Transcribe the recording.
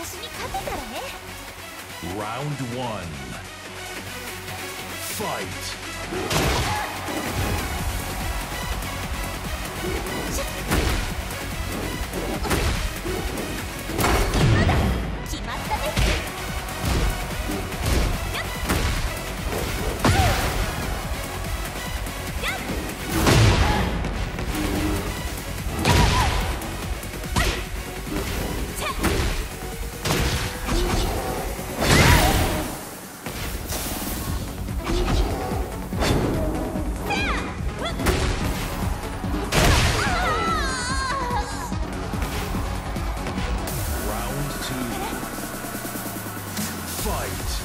私に勝てたらね Round 1 Fight fight!